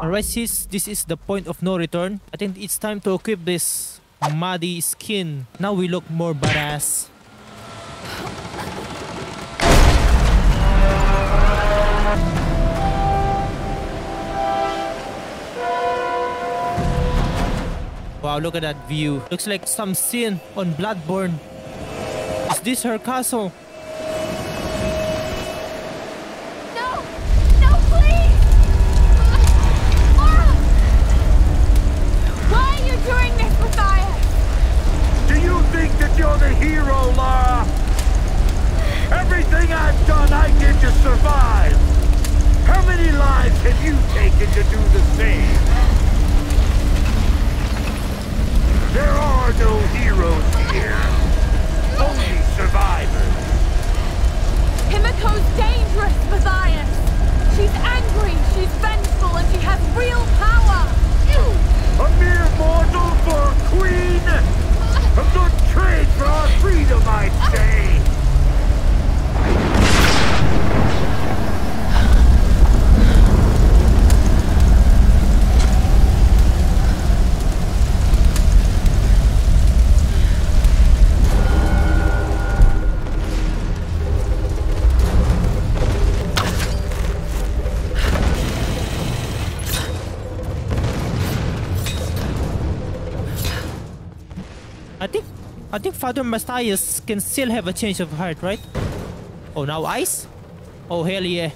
Alright sis, this is the point of no return. I think it's time to equip this muddy skin. Now we look more badass. Wow, look at that view. Looks like some scene on Bloodborne. Is this her castle? I think Father Matthias can still have a change of heart, right? Oh now ice? Oh hell yeah.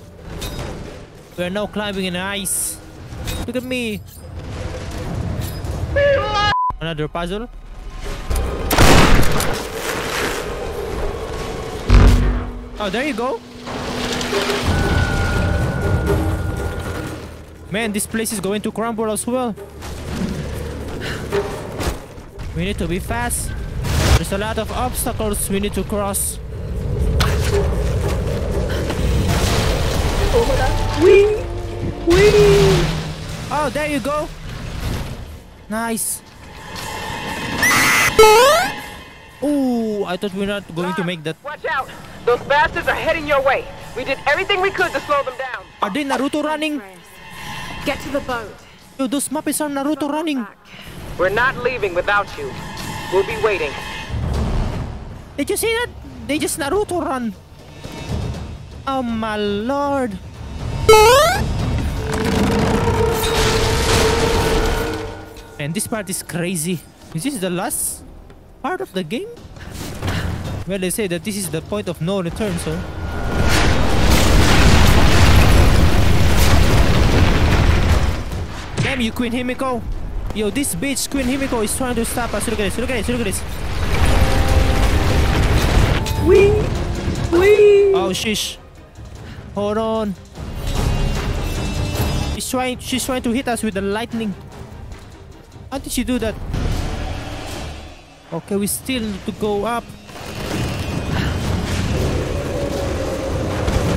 We're now climbing in ice. Look at me. Another puzzle. Oh, there you go. Man, this place is going to crumble as well. We need to be fast. There's a lot of obstacles we need to cross. Wee, wee! Oh, there you go. Nice. Ooh, I thought we were not going to make that. Watch out! Those bastards are heading your way. We did everything we could to slow them down. Are they Naruto running? Get to the boat. Yo, those Muppets are Naruto running. We're not leaving without you. We'll be waiting. Did you see that? They just Naruto run. Oh my lord. Man, this part is crazy. Is this the last part of the game? Well, they say that this is the point of no return, so... Damn you, Queen Himiko! Yo, this bitch, Queen Himiko, is trying to stop us. Look at this, look at this, look at this. Wee! Wee! Oh, shish. Hold on. She's trying, she's trying to hit us with the lightning. How did she do that? Okay, we still need to go up.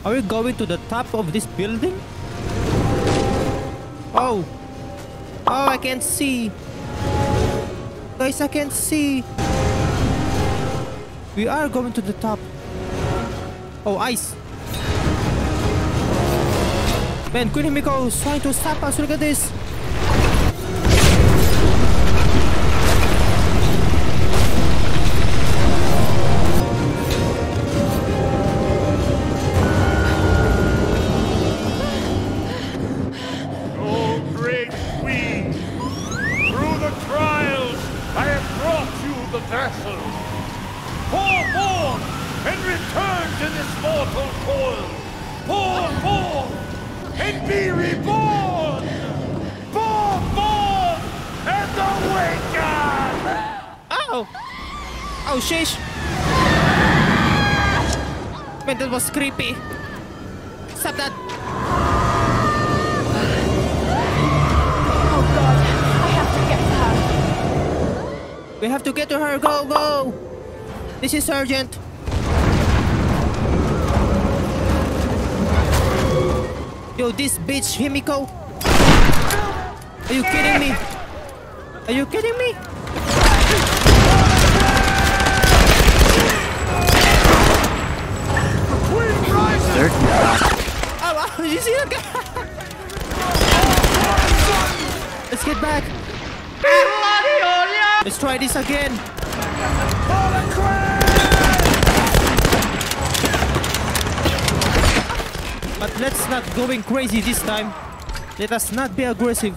Are we going to the top of this building? Oh. Oh, I can't see. Guys, I can't see. We are going to the top. Oh, ice. Man, Queen Himiko is trying to stop us. Look at this. Mortal coil. Pour forth and be reborn. Pour forth and awaken. Oh! Oh, shish! Man, that was creepy. Stop that. Oh god, I have to get to her. We have to get to her. Go, go! This is urgent. Yo, this bitch, Himiko. Are you kidding me? Are you kidding me? Oh, wow, did you see that guy? Let's get back. Let's try this again. But let's not going crazy this time. Let us not be aggressive.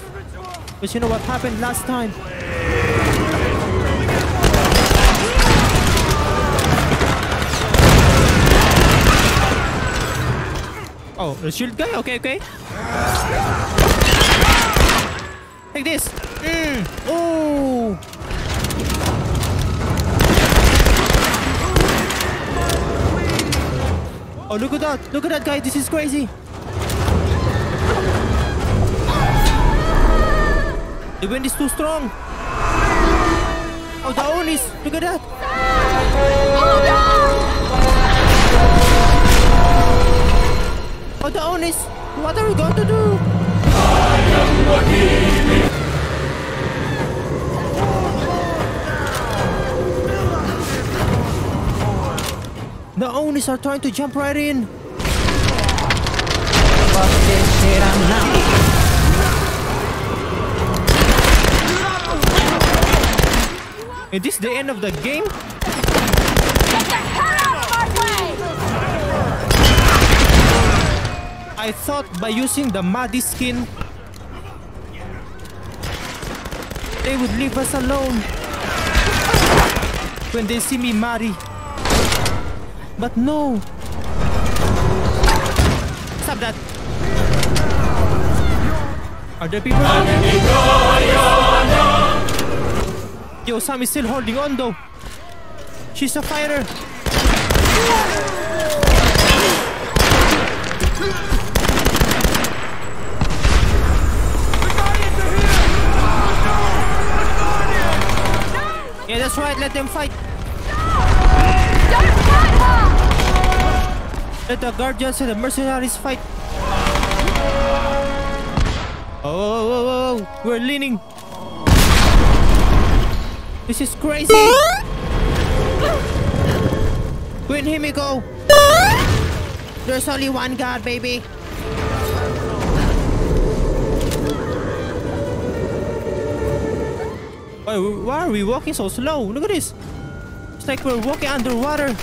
But you know what happened last time? Oh, the shield guy? Okay, okay. Take this. Mm. Oh. Oh, look at that. Look at that guy. This is crazy. The wind is too strong. Oh, the Onis. Look at that. Oh, the Onis. What are we going to do? The Onis are trying to jump right in. Is this the end of the game? Get the hell out of my way! I thought by using the muddy skin, they would leave us alone when they see me muddy. But no. Stop that. Are there people? Yo, Sam is still holding on though. She's a fighter. Yeah, that's right. Let them fight. Let the guardians and the mercenaries fight. Oh, oh, oh, oh, oh. oh. we're leaning. This is crazy. Queen Himiko. There's only one god, baby. Why, why are we walking so slow? Look at this. It's like we're walking underwater.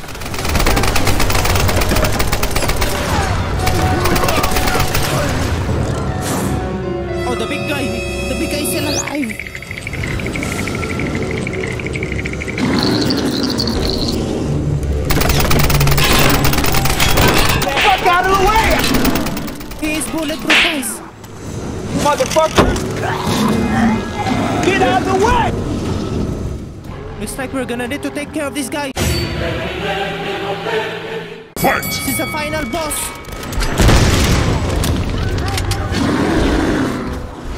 The big guy. The big guy is still alive. Fuck out of the way! He is bulletproof. Motherfucker! Get out of the way! Looks like we're gonna need to take care of this guy. Fight! This is the final boss.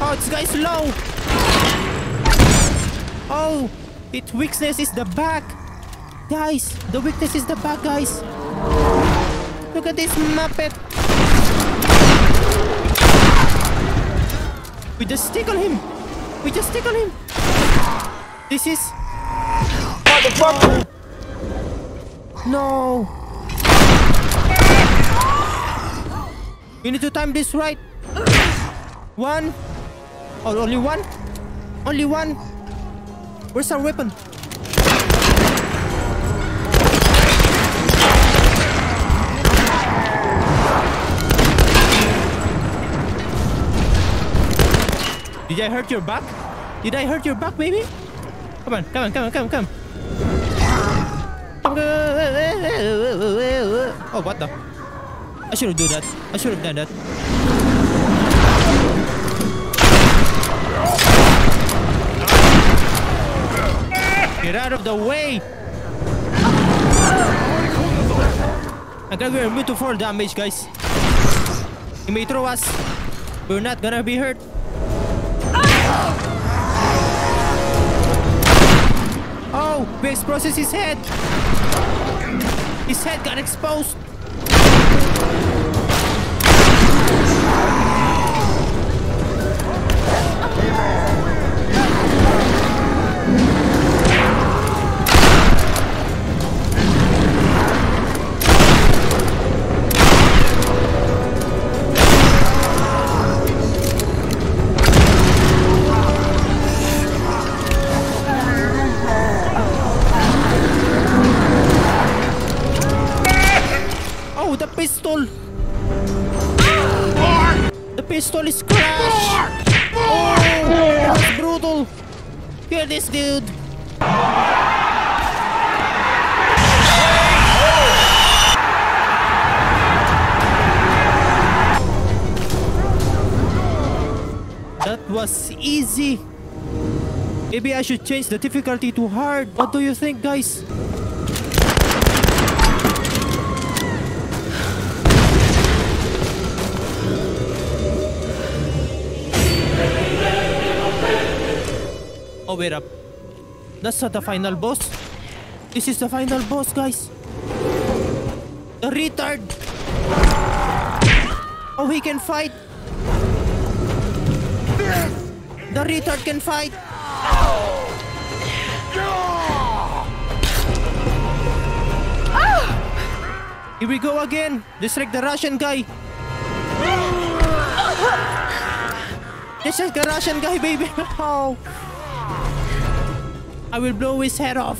Oh, this guy's low. Oh, its weakness is the back. Guys, the weakness is the back, guys. Look at this Muppet. We just tickle him. We just tickle him. This is... Motherfucker! No. We need to time this right. One. Oh, only one? Only one? Where's our weapon? Did I hurt your back? Did I hurt your back, baby? Come on, come on, come on, come on, come. Oh, what the? I should have done that. I should have done that. Get out of the way! I got we're immune to fall damage, guys. He may throw us. We're not gonna be hurt. Oh, we exposed his head. His head got exposed. Pistol is crashed! Oh, that was brutal! Kill this dude! That was easy! Maybe I should change the difficulty to hard. What do you think, guys? Oh, wait up. That's not the final boss. This is the final boss, guys. The retard. Oh, he can fight. The retard can fight. Here we go again. Distract the Russian guy. Distract the Russian guy, baby. Oh. I will blow his head off.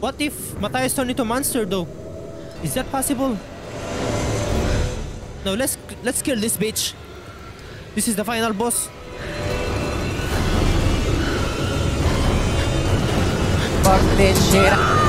What if Matthias turned into a monster though? Is that possible? No, let's let's kill this bitch. This is the final boss. Fuck this shit.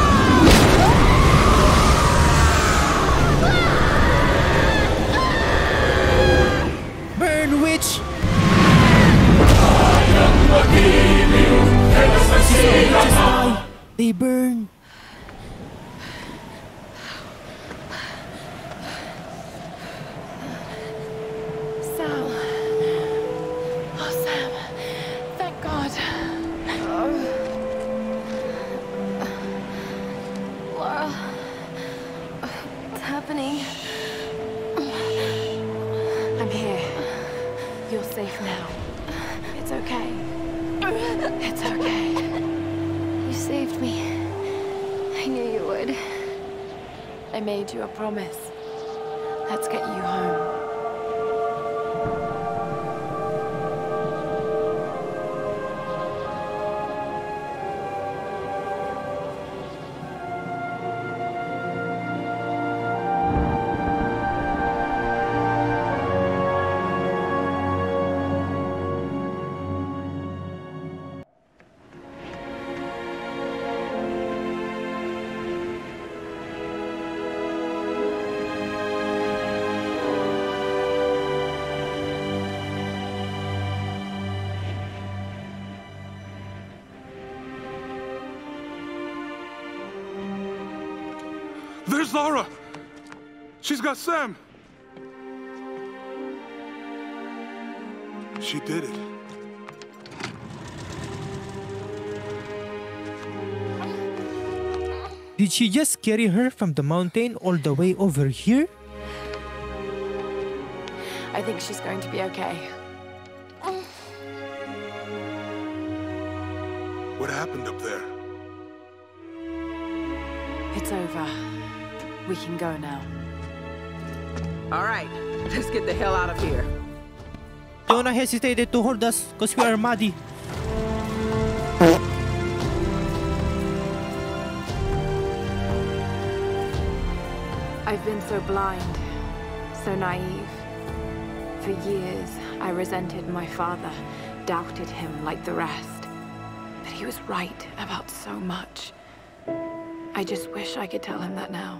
I'm here. You're safe now. It's okay. It's okay. You saved me. I knew you would. I made you a promise. Let's get you home. There's Lara! She's got Sam! She did it. Did she just carry her from the mountain all the way over here? I think she's going to be okay. We can go now. All right, let's get the hell out of here. Jonah hesitated to hold us because we are muddy. I've been so blind, so naive. For years, I resented my father, doubted him like the rest. But he was right about so much. I just wish I could tell him that now.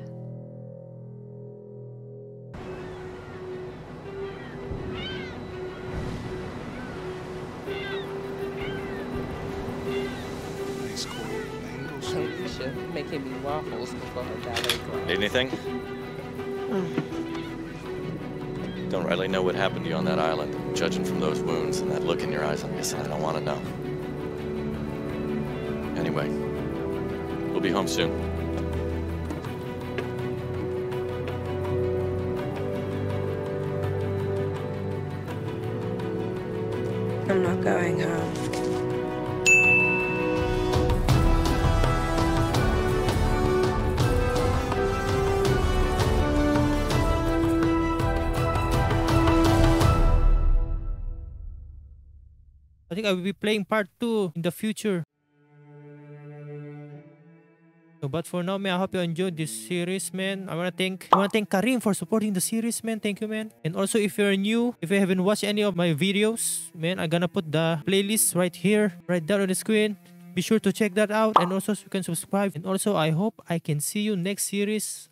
making me waffles before. Need anything? don't rightly know what happened to you on that island. Judging from those wounds and that look in your eyes, I'm guessing I don't want to know. Anyway, we'll be home soon. I'm not going home. I think I will be playing part 2 in the future. But for now, man, I hope you enjoyed this series, man. I wanna thank I wanna thank Karim for supporting the series, man. Thank you, man. And also, if you're new, if you haven't watched any of my videos, man, I'm gonna put the playlist right here, right there on the screen. Be sure to check that out, and also you can subscribe. And also, I hope I can see you next series